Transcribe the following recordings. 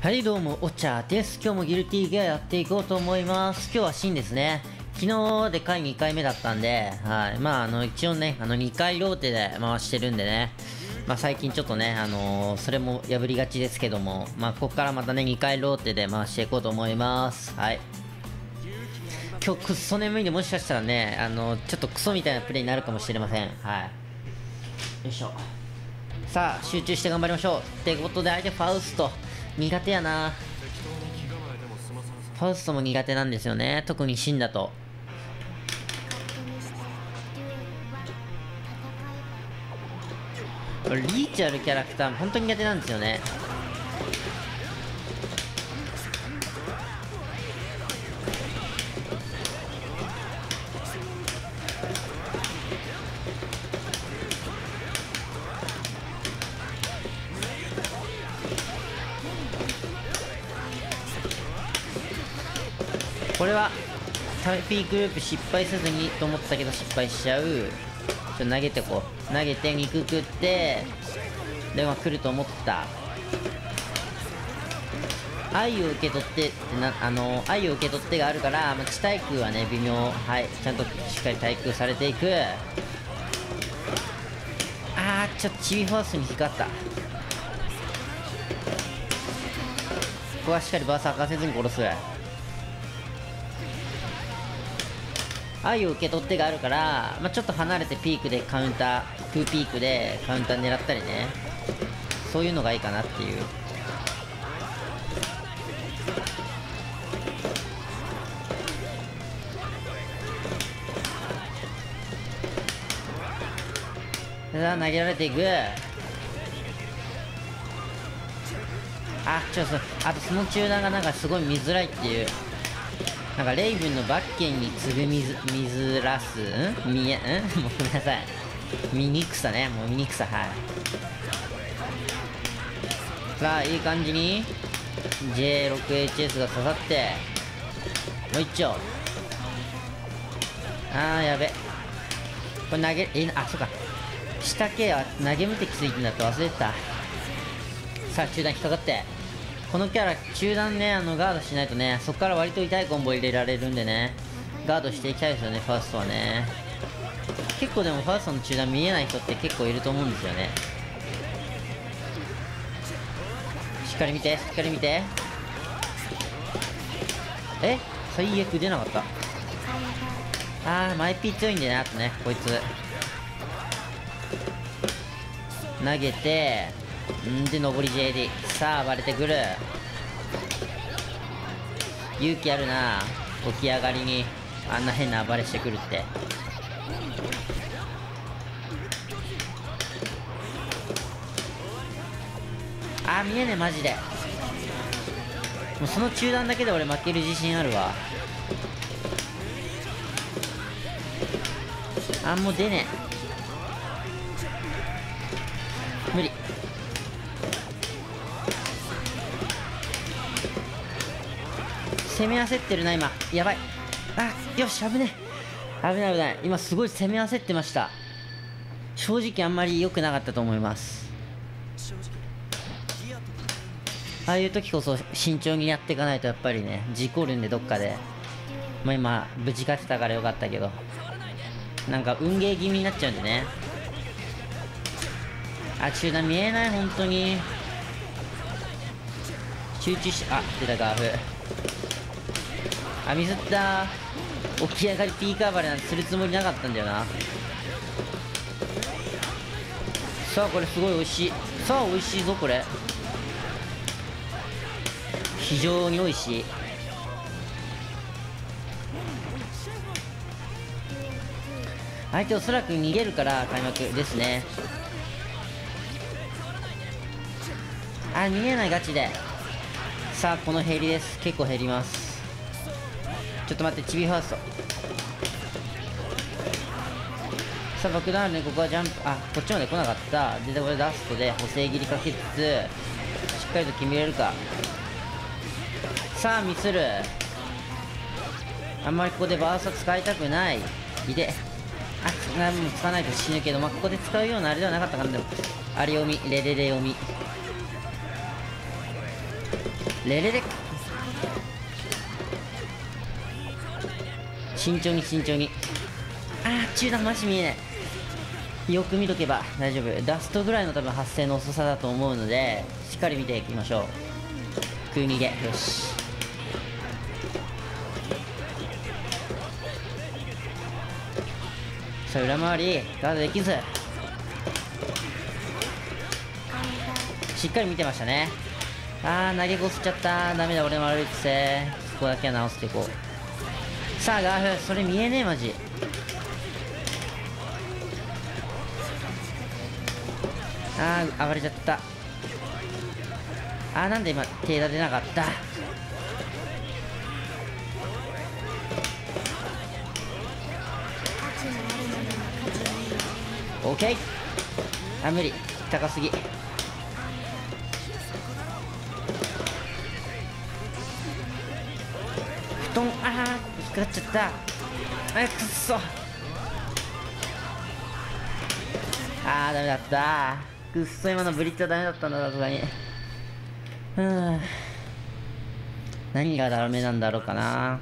はいどうも、お茶です。今日もギルティーギアやっていこうと思います。今日はシンですね。昨日で回2回目だったんで、はい。まあ、あの、一応ね、あの、2回ローテで回してるんでね。まあ、最近ちょっとね、あのーそれも破りがちですけども、まあ、ここからまたね、2回ローテで回していこうと思います。はい。今日くっそ眠いんで、もしかしたらね、あのちょっとクソみたいなプレイになるかもしれません。はい。よいしょ。さあ、集中して頑張りましょう。ってことで、相手ファウスト。苦手やな。ファウストも苦手なんですよね。特にシンだと。リーチあるキャラクター、本当に苦手なんですよね。これはタイピーグループ失敗せずにと思ってたけど失敗しちゃう。ちょっと投げてこう。投げて肉食ってでまあ来ると思った。愛を受け取ってってなあの愛を受け取ってがあるから、まあ、地対空はね微妙。はい。ちゃんとしっかり対空されていく。あーちょっとチビフォースに引っかかった。ここはしっかりバーサーかせずに殺す。愛を受け取ってがあるから、まあ、ちょっと離れてピークでカウンター空ピークでカウンター狙ったりね。そういうのがいいかなっていう。さあ投げられていく。あちょっとあとその中段がなんかすごい見づらいっていう。なんかレイブンのバッケンに次ぐ見ずらす？ん見えん？ごめんなさい。見にくさね。もう見にくさはい。さあいい感じに？J6HS が刺さって。もう一丁。あーやべ。これ投げえあそうか。下系は投げ無敵ついてんだと忘れてた。さあ中段引っかかって。このキャラ中段ねあのガードしないとねそこから割と痛いコンボ入れられるんでねガードしていきたいですよねファーストはね。結構でもファーストの中段見えない人って結構いると思うんですよね。しっかり見てしっかり見て。え？最悪出なかった。あーマイピー強いんだよねあとねこいつ。投げてんで上り JD さあ暴れてくる。勇気あるな。起き上がりにあんな変な暴れしてくるって。あー見えねえマジで。もうその中段だけで俺負ける自信あるわ。あーもう出ねえ。攻め焦ってるな今。やばい。あよし危ねえ。危ない危ない。今すごい攻め焦ってました。正直あんまり良くなかったと思います。ああいう時こそ慎重にやっていかないとやっぱりね事故るんでどっかで。まあ今無事勝てたからよかったけど。なんか運ゲー気味になっちゃうんでね。あ中段見えない？本当に。集中してあ出たガーフ。あミスった。起き上がりピーカーバレなんてするつもりなかったんだよな。さあこれすごい美味しい。さあ美味しいぞこれ。非常に美味しい。相手おそらく逃げるから開幕ですね。あ逃げないガチで。さあこの減りです。結構減ります。ちょっと待ってチビファースト。さあ爆弾あるねここはジャンプ。あこっちまで来なかった。でこれラストで補正切りかけつつしっかりと決めれるか。さあミスる。あんまりここでバースト使いたくない。いで。あつなもう使わないと死ぬけどまあここで使うようなあれではなかったかな。でもあれ読み。レレレ読み。レレレ慎重に慎重に。あー中段マジ見えない。よく見とけば大丈夫。ダストぐらいの多分発生の遅さだと思うのでしっかり見ていきましょう。空逃げよし。さあ裏回り。ガードできず。しっかり見てましたね。あー投げこすっちゃった。ダメだ。俺も悪い癖。そこだけは直していこうさあガーフそれ見えねえマジ。あー暴れちゃった。あーなんで今手立てなかった。オッケーあ無理。高すぎ。布団あー引っちゃった。あくっそ。あーダメだった。くっそ今のブリッジはダメだったんださすがに。うん何がダメなんだろうかな。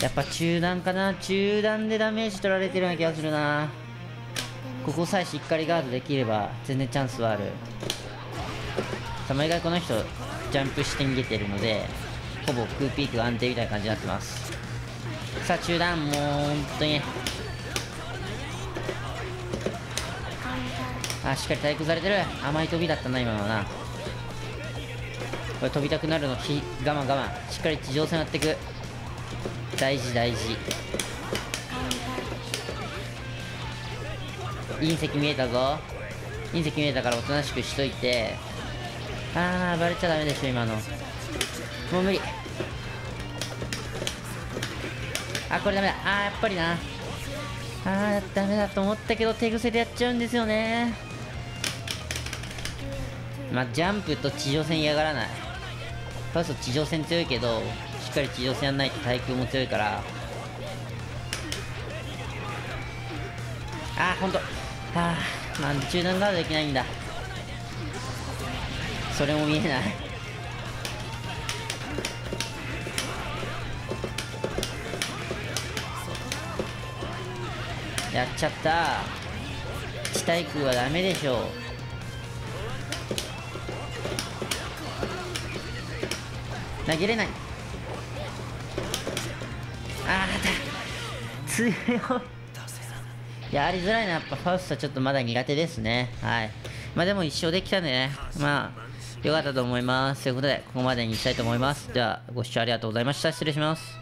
やっぱ中段かな。中段でダメージ取られてるような気がするな。ここさえしっかりガードできれば全然チャンスはある。さあ毎回この人ジャンプして逃げてるので。ほぼ空ピーク安定みたいな感じになってます。さあ中段もう本当に。あしっかり対空されてる。甘い飛びだったな今のはな。これ飛びたくなるのひ我慢我慢しっかり地上戦やっていく。大事大事。隕石見えたぞ。隕石見えたからおとなしくしといて。あー暴れちゃダメでしょ今の。もう無理。あこれダメだ。あーやっぱりな。あーダメだと思ったけど手癖でやっちゃうんですよね。まあジャンプと地上戦嫌がらない。ファースト地上戦強いけどしっかり地上戦やんないと対空も強いから。あーほんと。あーなんで中段ガードできないんだ。それも見えない。やっちゃった。地対空はダメでしょう。投げれない。あー強い。やりづらいなやっぱファウストはちょっとまだ苦手ですね。はい。まあでも一勝できたんでね。まあよかったと思います。ということでここまでにしたいと思います。ではご視聴ありがとうございました。失礼します。